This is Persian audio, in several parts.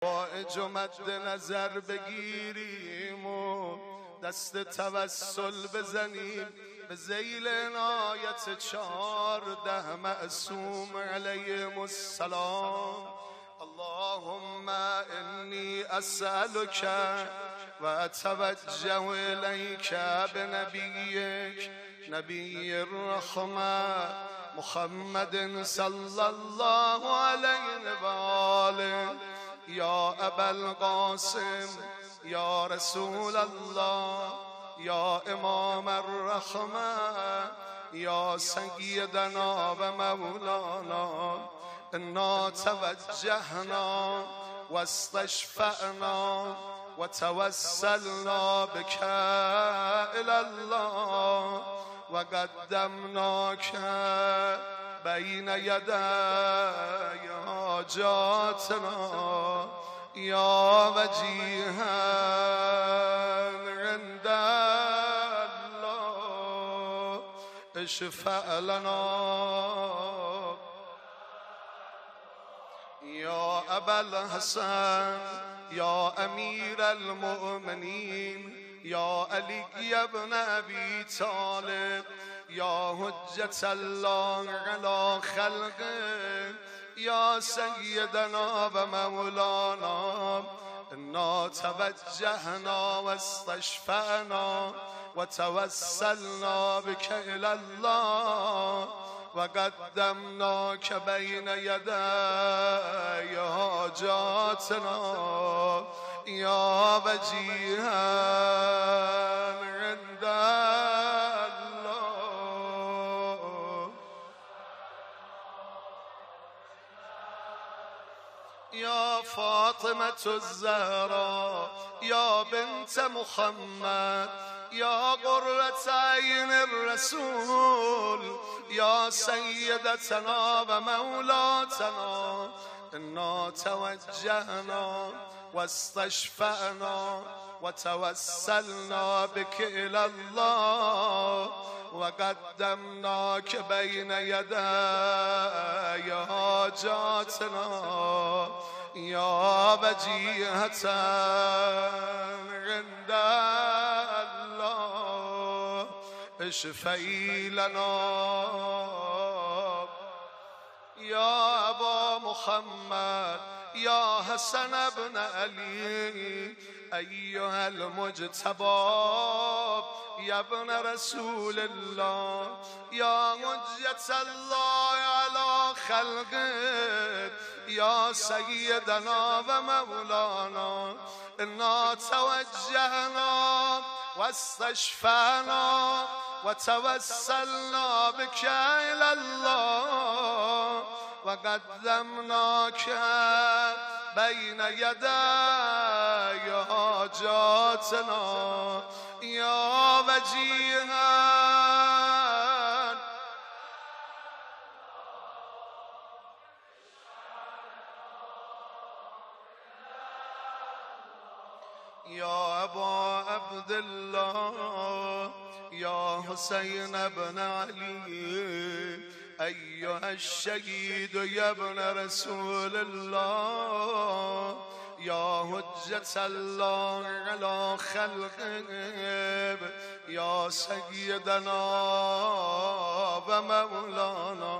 با و مد نظر بگیریم و دست توسل بزنیم به زیل نایت چارده معصوم علیهم السلام. اللهم انی اسألك و اتوجه الیک بنبیک نبی الرحمه محمد صلی الله علیه و آله. یا ابا القاسم یا رسول الله یا امام الرحمه یا سیدنا و مولانا انا توجهنا واستشفعنا وتوسلنا بك الى الله وقدمناك بين يدي حاجاتنا يا وجيها عند الله اشفع لنا. يا أبا الحسن يا أمير المؤمنين يا علي ابن أبي طالب يا حجة الله على خلقه يا سيدنا ومولانا إنا توجهنا واستشفعنا وتوسلنا بك إلى الله وقدمناك بين يدي حاجاتنا. يا وجيها عند الله. يا فاطمة الزهراء يا بنت محمد يا قرة عين الرسول يا سيدتنا ومولاتنا إنا توجهنا واستشفعنا وتوسلنا بك إلى الله وقدمناك بين يدي حاجاتنا يا وجيهة عند اشفعي لنا يا أبا محمد. يا حسن بن علي أيها المجتبى يا ابن رسول الله يا حجة الله على خلقه يا سيدنا ومولانا إنا توجهنا واستشفعنا وتوسلنا بك إلى الله وقدمناك بين يدي حاجاتنا. يا وجيها يا أبا عبد الله يا حسين بن علي أيها الشهيد يا ابن رسول الله يا حجة الله على خلقه يا سيدنا ومولانا.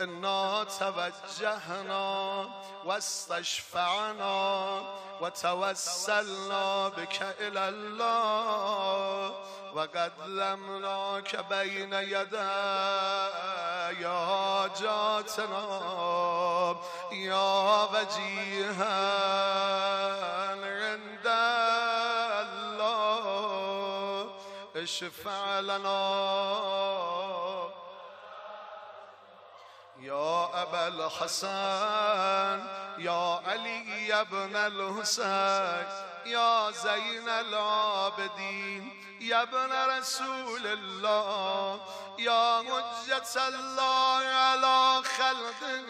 إنا توجهنا واستشفعنا وتوسلنا بك إلى الله وقد لمناك بين يدي حاجاتنا. يا وجيها عند الله اشفع لنا يا أبا الحسن يا علي بن الحسين يا زين العابدين يا ابن رسول الله يا حجة الله على خلقه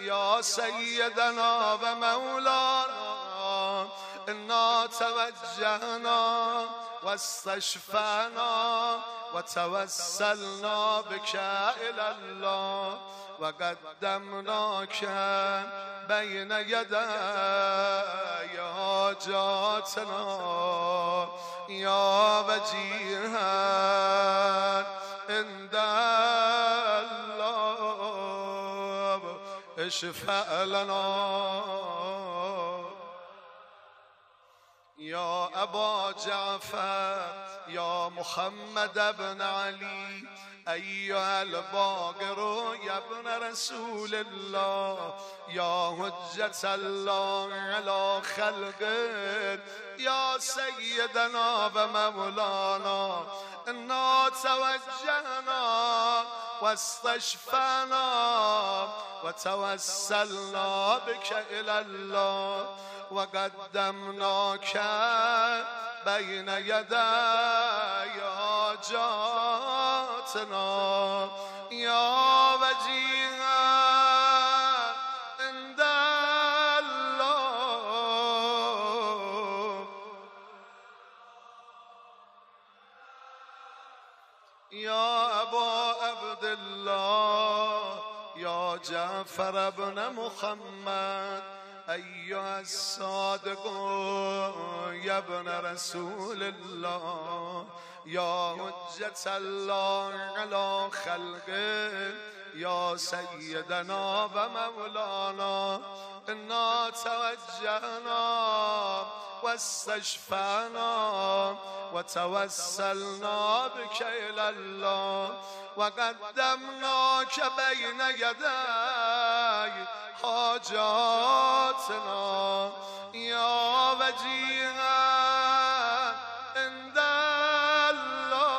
يا سيدنا ومولانا إنا توجهنا واستشفعنا وتوسلنا بك إلى الله وقدمناك بين يدي حاجاتنا. يا وجيها عند الله اشفع لنا يا أبا جعفر يا محمد بن علي أيها الباقر يا ابن رسول الله يا حجة الله على خلقه يا سيدنا ومولانا إنا توجهنا واستشفعنا وتوسلنا بك إلى الله وقدمناك بين يدي حاجاتنا يا وجيها عند الله يا أبا عبد الله يا جعفر بن محمد أيها الصادق يا ابن رسول الله يا حجة الله على خلقه يا سيدنا ومولانا إنا توجهنا واستشفعنا وتوسلنا بك إلى الله وقدمناك بين يدي حاجاتنا يا وجيها عند الله.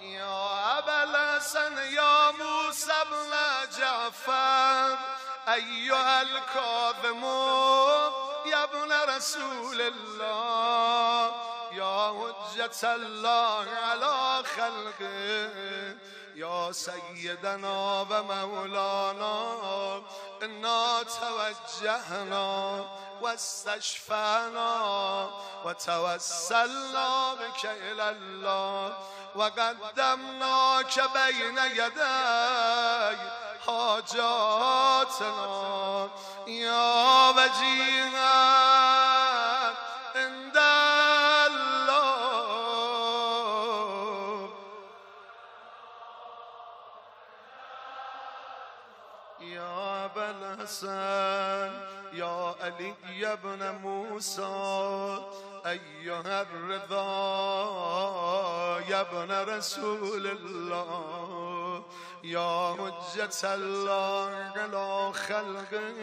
يا أبا الحسن يا موسى بن جعفر أيها الكاظم يا ابن رسول الله. يا حجة الله على خلقه يا سيدنا ومولانا إنا توجهنا واستشفعنا وتوسلنا بك إلى الله وقدمناك بين يدي حاجاتنا. يا وجيها الحسن يا علي ابن موسى أيها الرضا يا ابن رسول الله يا حجة الله على خلقه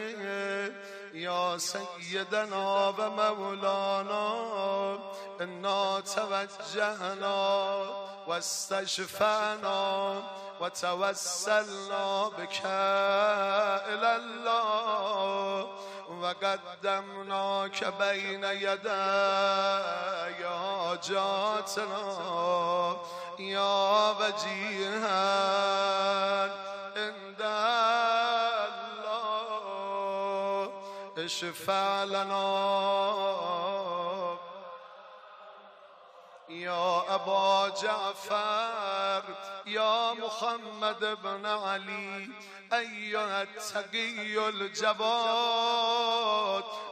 يا سيدنا ومولانا إنا توجهنا واستشفعنا وتوسلنا بك إلى الله وقدمناك بين يدي حاجاتنا. يا وجيها عند الله اشفع لنا يا أبا جعفر يا محمد بن علي أيها التقي الجباد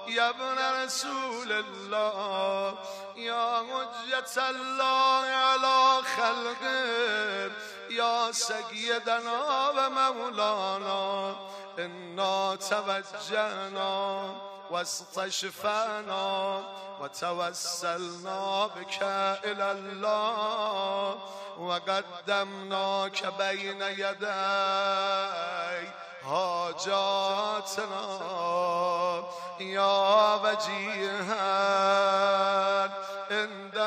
يا ابن رسول الله يا حجة الله على خلقه يا سيدنا ومولانا إنا توجهنا واستشفعنا وتوسلنا بك إلى الله وقدمناك بين يدي حاجاتنا. يا وجيها عند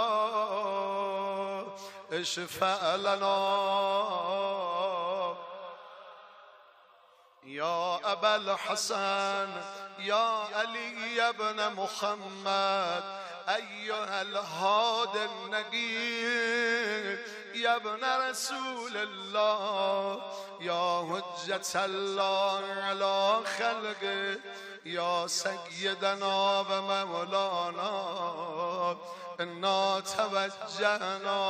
الله اشفع لنا يا أبا الحسن يا علي يا ابن محمد أيها الهاد النقي یا ابن رسول الله یا حجت الله علی خلقه یا سیدنا و مولانا انا توجهنا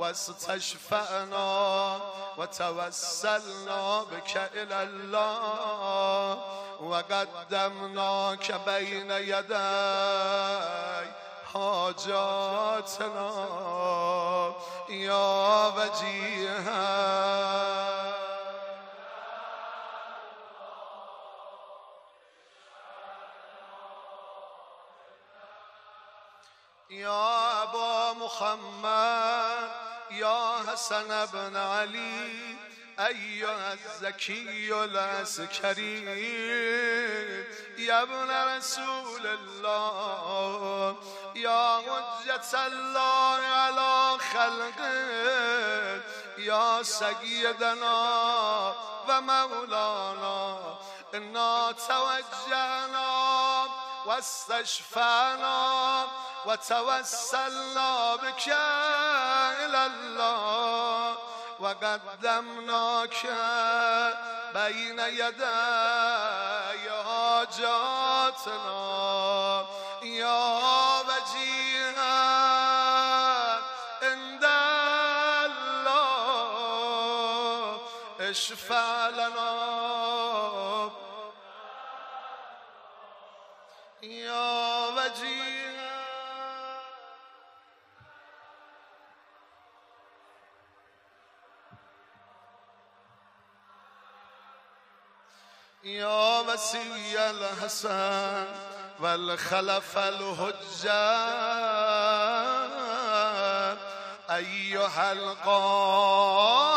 واستشفعنا وتوسلنا بك إلى الله وقدمناك بين يدي حاجاتنا. يا وجيها يا أبا محمد يا حسن بن علي أيها الزكي العسكري يا ابن رسول الله يا حجة الله على خلقه يا سيدنا ومولانا إنا توجهنا واستشفعنا وتوسلنا بك إلى الله وقدمناك بين يدي حاجاتنا. يا وجيها عند الله اشفع لنا. يا وجيها يا وسي الحسن والخلف الهجة أيها القائم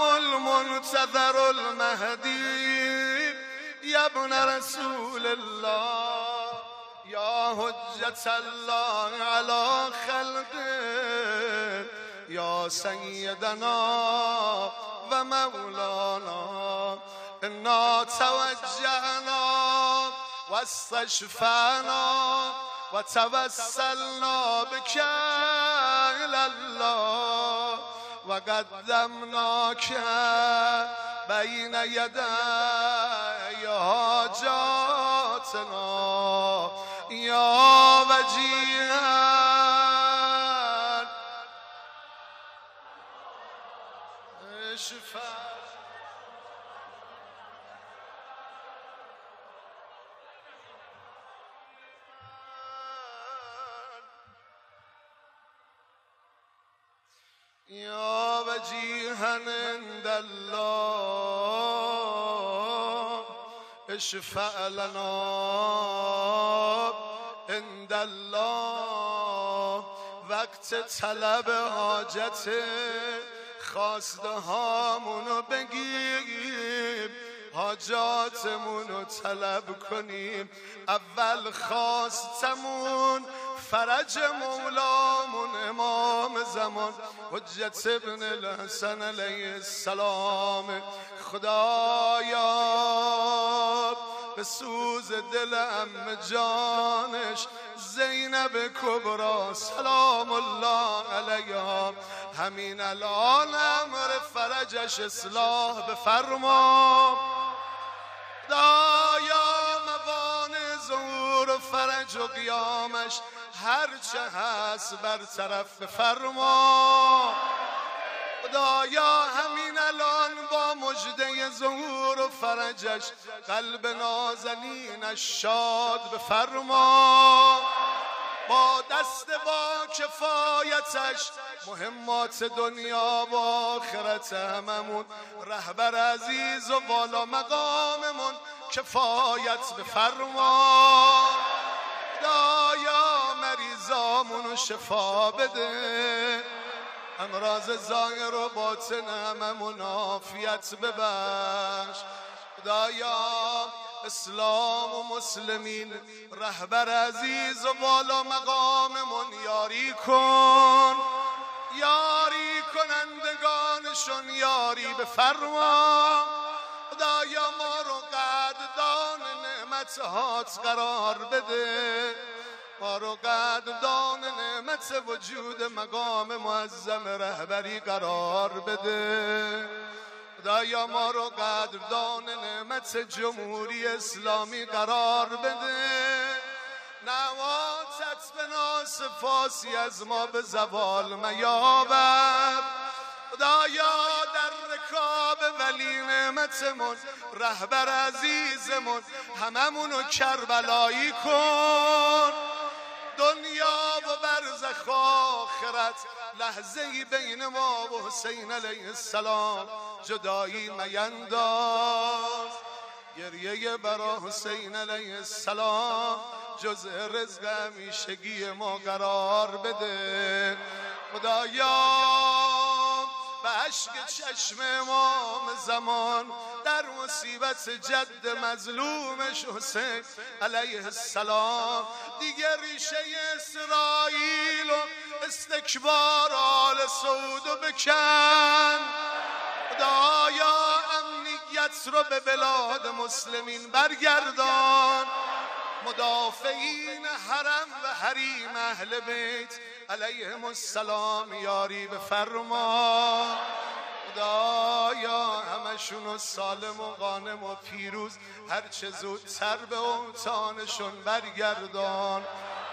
المنتظر المهدي. يا ابن رسول الله. حجة الله على خلقه يا سيدنا ومولانا إنا توجهنا واستشفعنا وتوسلنا بك إلى الله وقدمناك بين يدي حاجاتنا يا وجيها اشفع يا وجيها عند اشفع لنا عند الله. وقت طلب حاجت خواسته هامونو بگیم حاجاتمونو طلب کنیم. اول خواستمون فرج مولامون امام زمان. حجت ابن الحسن علیه السلام. خدایا. به سوز دل ام جانش زینب کبرا سلام الله علیها. همین الان امر فرجش اصلاح بفرما. دایا موان زور و فرج و قیامش هرچه هست برطرف بفرما خدایا همین الان مجده ظهور و فرجش قلب نازنینش شاد بفرما. با دست با کفایتش مهمات دنیا و آخرت هممون. رهبر عزیز و بالا مقاممون کفایت بفرما. خدایا مریضامونو شفا بده. امراض ظاهر و باطن هممون عافیت ببخش. خدایا اسلام و مسلمین رهبر عزیز و بالا مقاممون یاری کن. یاری کنندگانشون یاری بفرما. خدایا ما رو قدردان نعمتهات قرار بده. ما رو قدردان نعمت وجود مقام معظم رهبری قرار بده. خدایا ما رو قدردان نعمت جمهوری اسلامی قرار بده. نواتت به ناس فاسی از ما به زوال میابد. خدایا در رکاب ولی نعمتمون رهبر عزیزمون هممونو کربلایی کن. برزخ آخرت لحظه بین ما و حسین علیه السلام جدایی مینداز گریه برا حسین علیه السلام جز رزق همیشگی ما قرار بده. خدایا! عشق چشم امام زمان در مصیبت جد مظلومش حسین علیه السلام. دیگه ریشه اسرائیل و استکبار آل سعود بکن. خدایا امنیت رو به بلاد مسلمین برگردان. مدافعین حرم و حریم اهل بیت علیهم السلام یاری بفرما. خدایا همشون سالم و غانم و پیروز. هرچه سر به اوتانشون برگردان.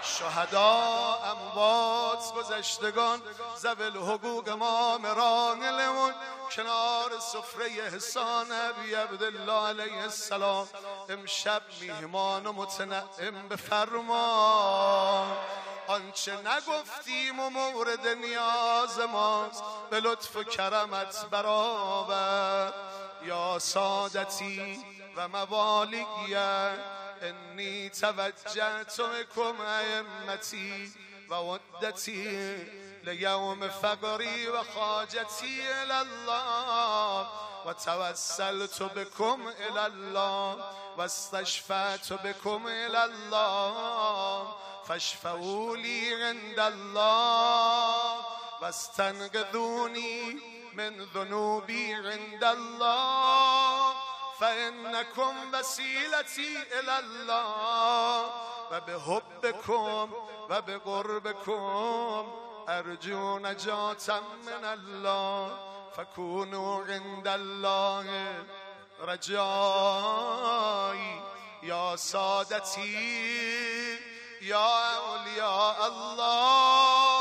شهدا اموات گذشتگان زبل حقوق ما مرانلمون کنار سفره حسان ابی عبدالله علیه السلام. امشب میهمان و متنعم بفرما آنچه نگفتیم و مورد نیاز ماست. به لطف و کرمت برابر. یا سادتی و موالیه انی توجهت بكم ائمتی و ودتی لیوم فقری و خاجتی الله و توسلت بكم الى الله و استشفعت بكم الى الله فاشفعوا عند الله. واستنقذوني من ذنوبي عند الله فإنكم وسيلتي إلى الله. وبحبكم وبقربكم أرجو نجاة من الله فكونوا عند الله رجائي. يا سادتي يا أولياء الله.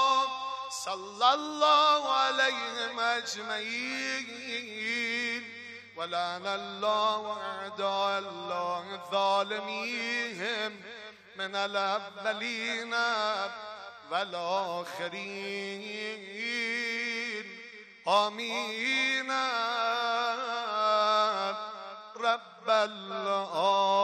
صلى الله عليهم أجمعين. ولعن الله أعداء الله الظالمين من الأولين والآخرين. آمين. رب العالمين.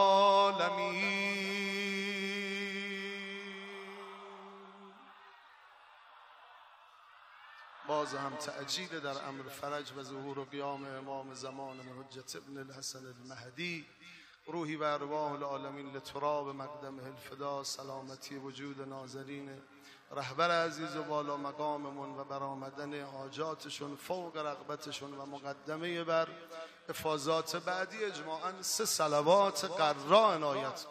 باز هم تعجیل در امر فرج و ظهور و قیام امام زمان حجت ابن الحسن المهدی. روحی و ارواح العالمین لتراب مقدمه الفدا سلامتی وجود ناظرین رهبر عزیز و بالا مقاممون و برآمدن حاجاتشون فوق رغبتشون و مقدمه بر افاظات بعدی اجماعا سه سلوات قرا عنایت.